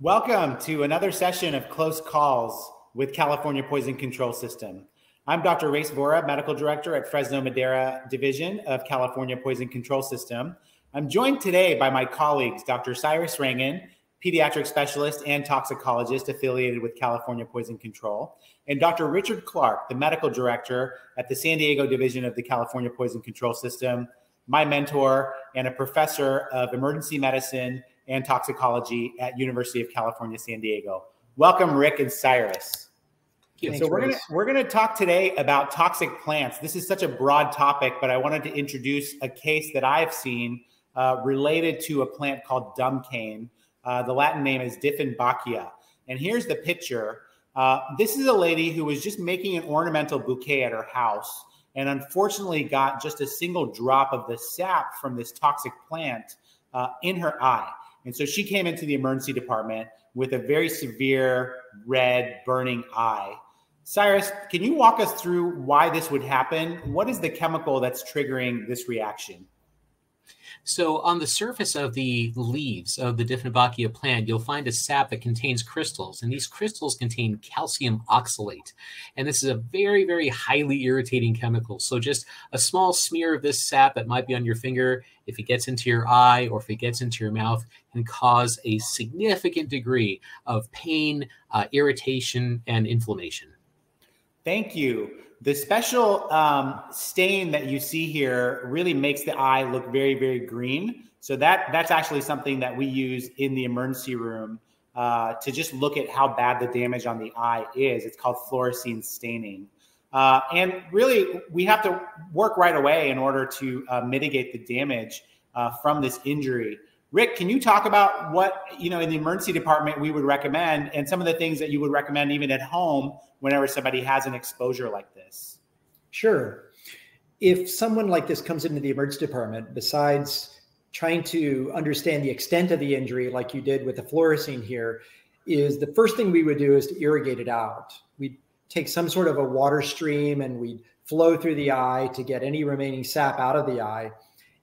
Welcome to another session of Close Calls with California Poison Control System. I'm Dr. Rais Vohra, Medical Director at Fresno Madera Division of California Poison Control System. I'm joined today by my colleagues, Dr. Cyrus Rangan, pediatric specialist and toxicologist affiliated with California Poison Control, and Dr. Richard Clark, the medical director at the San Diego Division of the California Poison Control System, my mentor and a professor of emergency medicine and toxicology at University of California, San Diego. Welcome, Rick and Cyrus. Thanks, so we're gonna we're gonna talk today about toxic plants. This is such a broad topic, but I wanted to introduce a case that I've seen uh, related to a plant called dumb cane. Uh, the Latin name is Dieffenbachia, and here's the picture. Uh, this is a lady who was just making an ornamental bouquet at her house, and unfortunately got just a single drop of the sap from this toxic plant uh, in her eye. And so she came into the emergency department with a very severe red burning eye. Cyrus, can you walk us through why this would happen? What is the chemical that's triggering this reaction? So on the surface of the leaves of the Dieffenbachia plant, you'll find a sap that contains crystals, and these crystals contain calcium oxalate. And this is a very, very highly irritating chemical. So just a small smear of this sap that might be on your finger, if it gets into your eye or if it gets into your mouth, can cause a significant degree of pain, uh, irritation, and inflammation. Thank you. The special um, stain that you see here really makes the eye look very, very green. So that that's actually something that we use in the emergency room uh, to just look at how bad the damage on the eye is. It's called fluorescein staining. Uh, and really, we have to work right away in order to uh, mitigate the damage uh, from this injury. Rick, can you talk about what, you know, in the emergency department we would recommend and some of the things that you would recommend even at home whenever somebody has an exposure like this? Sure. If someone like this comes into the emergency department, besides trying to understand the extent of the injury, like you did with the fluorescein here, is the first thing we would do is to irrigate it out. We'd take some sort of a water stream and we'd flow through the eye to get any remaining sap out of the eye.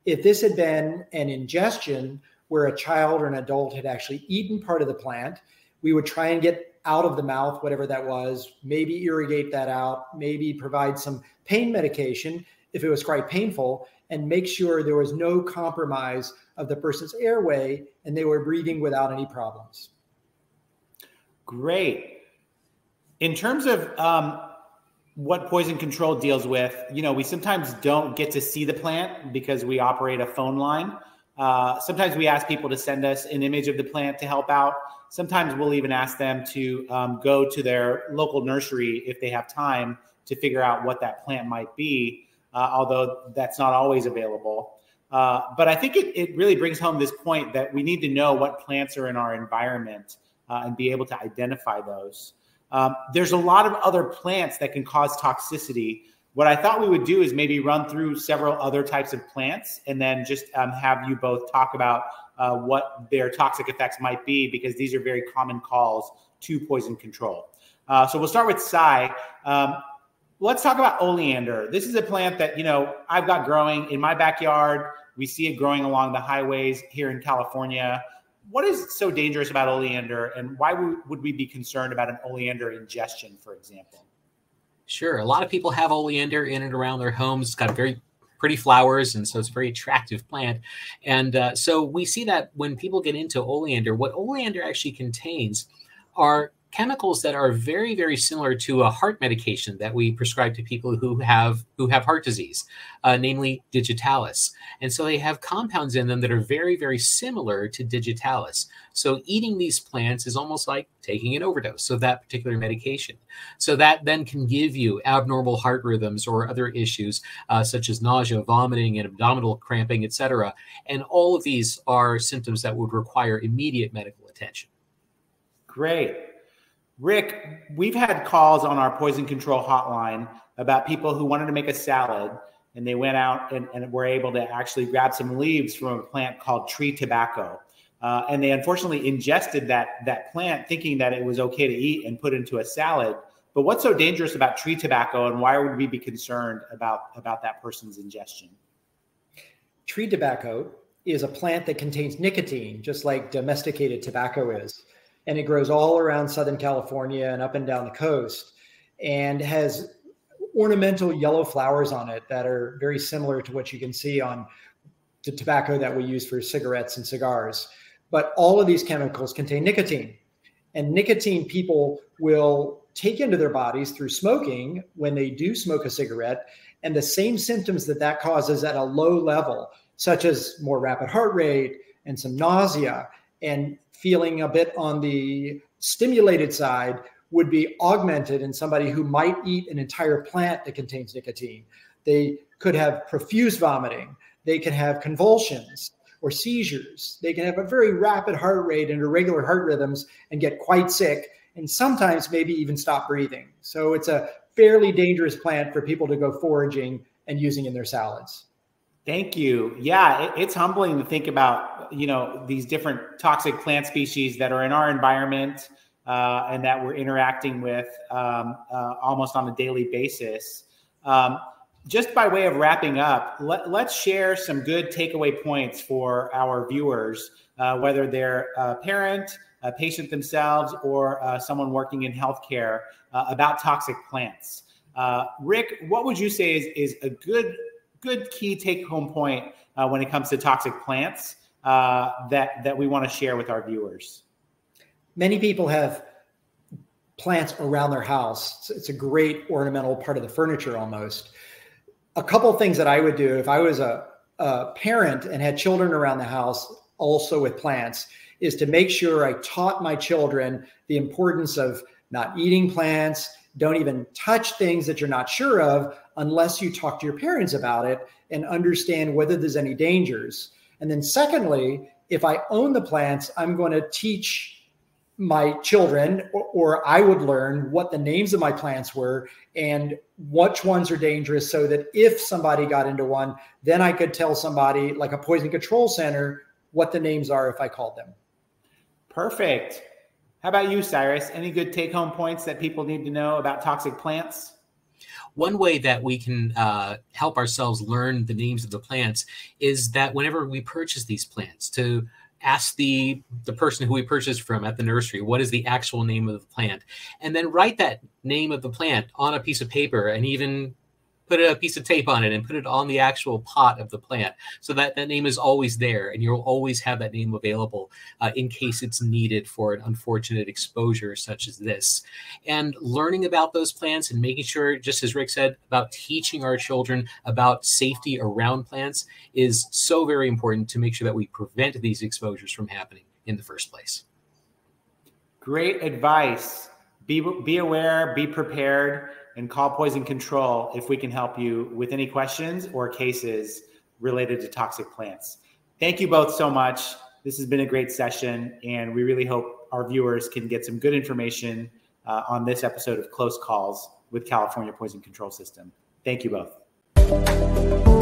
If this had been an ingestion, where a child or an adult had actually eaten part of the plant. We would try and get out of the mouth, whatever that was, maybe irrigate that out, maybe provide some pain medication if it was quite painful, and make sure there was no compromise of the person's airway and they were breathing without any problems. Great. In terms of um, what poison control deals with, you know, we sometimes don't get to see the plant because we operate a phone line. Uh, sometimes we ask people to send us an image of the plant to help out. Sometimes we'll even ask them to um, go to their local nursery if they have time to figure out what that plant might be, uh, although that's not always available. Uh, but I think it, it really brings home this point that we need to know what plants are in our environment uh, and be able to identify those. Um, there's a lot of other plants that can cause toxicity. What I thought we would do is maybe run through several other types of plants and then just um, have you both talk about uh, what their toxic effects might be, because these are very common calls to poison control. Uh, so we'll start with Cy. Um, let's talk about oleander. This is a plant that, you know, I've got growing in my backyard. We see it growing along the highways here in California. What is so dangerous about oleander and why would we be concerned about an oleander ingestion, for example? Sure. A lot of people have oleander in and around their homes. It's got very pretty flowers, and so it's a very attractive plant. And uh, so we see that when people get into oleander, what oleander actually contains are chemicals that are very very similar to a heart medication that we prescribe to people who have who have heart disease uh, namely digitalis. And so they have compounds in them that are very very similar to digitalis. So eating these plants is almost like taking an overdose of that particular medication. So that then can give you abnormal heart rhythms or other issues uh, such as nausea vomiting and abdominal cramping etc and all of these are symptoms that would require immediate medical attention. Great Rick, we've had calls on our poison control hotline about people who wanted to make a salad and they went out and, and were able to actually grab some leaves from a plant called tree tobacco. Uh, and they unfortunately ingested that, that plant thinking that it was okay to eat and put into a salad. But what's so dangerous about tree tobacco and why would we be concerned about, about that person's ingestion? Tree tobacco is a plant that contains nicotine, just like domesticated tobacco is. And it grows all around Southern California and up and down the coast, and has ornamental yellow flowers on it that are very similar to what you can see on the tobacco that we use for cigarettes and cigars. But all of these chemicals contain nicotine. And nicotine people will take into their bodies through smoking when they do smoke a cigarette. And the same symptoms that that causes at a low level, such as more rapid heart rate and some nausea and feeling a bit on the stimulated side, would be augmented in somebody who might eat an entire plant that contains nicotine. They could have profuse vomiting. They can have convulsions or seizures. They can have a very rapid heart rate and irregular heart rhythms and get quite sick and sometimes maybe even stop breathing. So it's a fairly dangerous plant for people to go foraging and using in their salads. Thank you. Yeah, it, it's humbling to think about, you know, these different toxic plant species that are in our environment uh, and that we're interacting with um, uh, almost on a daily basis. Um, just by way of wrapping up, let, us share some good takeaway points for our viewers, uh, whether they're a parent, a patient themselves, or uh, someone working in healthcare uh, about toxic plants. Uh, Rick, what would you say is, is a good, good key take home point uh, when it comes to toxic plants uh, that, that we want to share with our viewers? Many people have plants around their house. It's a great ornamental part of the furniture almost a couple things that I would do if I was a, a parent and had children around the house also with plants is to make sure I taught my children the importance of not eating plants. Don't even touch things that you're not sure of unless you talk to your parents about it and understand whether there's any dangers. And then, secondly, if I own the plants, I'm going to teach my children or, or, I would learn what the names of my plants were and which ones are dangerous so that if somebody got into one, then I could tell somebody like a poison control center what the names are if I called them. Perfect. How about you, Cyrus? Any good take home points that people need to know about toxic plants? One way that we can uh, help ourselves learn the names of the plants is that whenever we purchase these plants, to ask the the person who we purchased from at the nursery what is the actual name of the plant and then write that name of the plant on a piece of paper and even put a piece of tape on it and put it on the actual pot of the plant. So that that name is always there and you'll always have that name available uh, in case it's needed for an unfortunate exposure such as this. And learning about those plants and making sure just as rick said about teaching our children about safety around plants is so very important to make sure that we prevent these exposures from happening in the first place. Great advice. Be, be aware be prepared and call Poison Control if we can help you with any questions or cases related to toxic plants. Thank you both so much. This has been a great session, and we really hope our viewers can get some good information uh, on this episode of Close Calls with California Poison Control System. Thank you both.